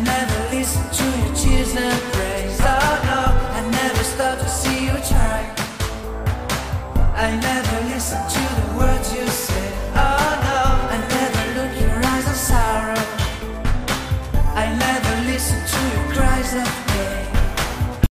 never listen to your cheers and praise. Oh no, I never stop to see you try. I never